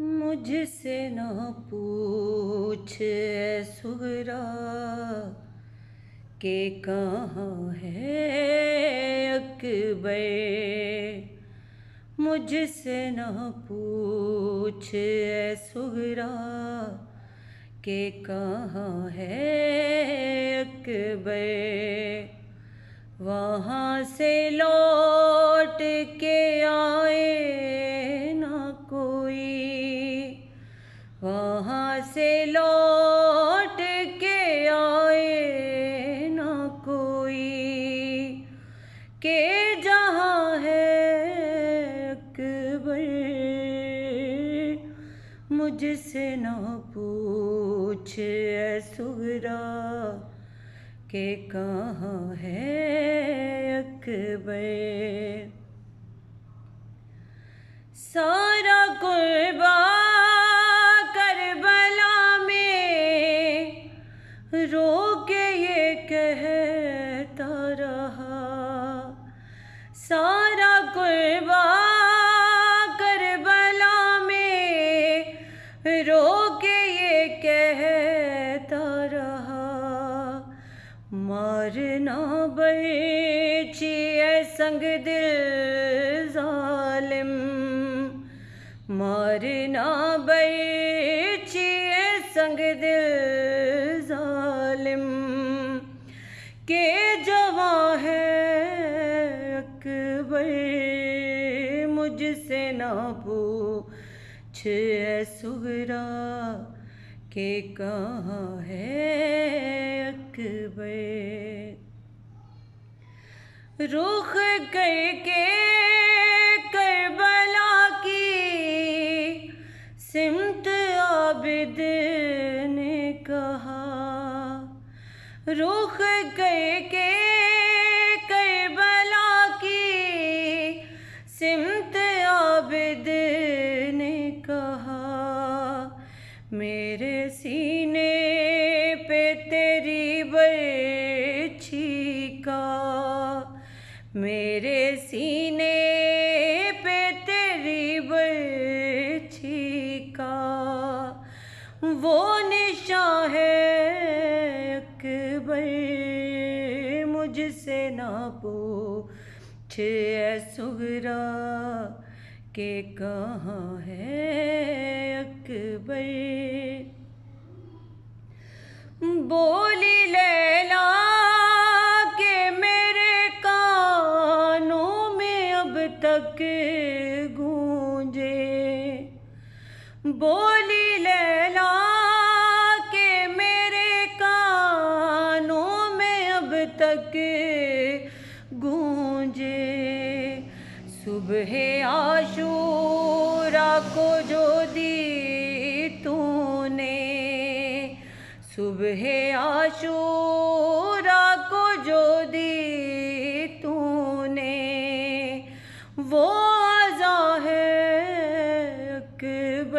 मुझसे न पूछ सुगरा के कहाँ है अकबर? मुझसे न पूछ सुगरा के कहाँ है अकबर? वहाँ से लौट अकबर मुझसे न पूछ सुगरा के कहाँ है अकबर। सारा कुर्बा करबला में रो के ये कहता रहा। सारा मारना बचिए संग दिल जालिम। मारना बचिए संग दिल जालिम। के जवा है अकबर, मुझसे ना पूछ सुगरा के कहाँ है अकबर? रुख करके करबला की सिमत आबिद ने कहा। रुख करके सीने पे तेरी बर्छी का वो निशान है अकबर। मुझसे ना पूछ सुगरा के कहाँ है अकबर। बोली तक गूंजे। बोली, लैला, के मेरे कानों में अब तक गूंजे। सुबह आशूरा को जो दी तूने, सुबह आशूरा को जो दी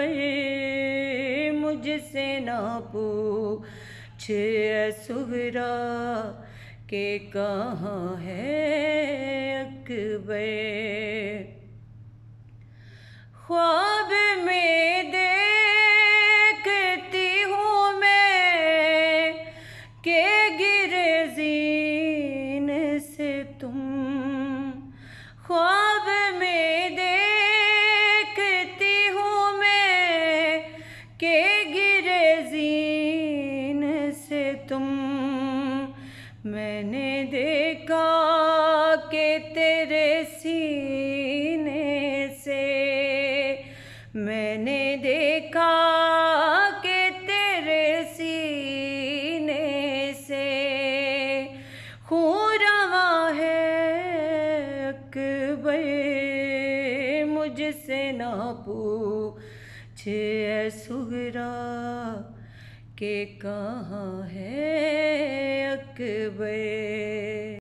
अकबर मुझसे ना पूछ सुगरा के कहाँ है अकबर? ख्वाब में देखती हूँ मैं के गिरे जीन से तुम। ख्वाब तुम। मैंने देखा के तेरे सीने से। मैंने देखा के तेरे सीने से। खून रवा है अकबर, मुझसे ना पूछ सुगरा। के कहाँ है अकबर?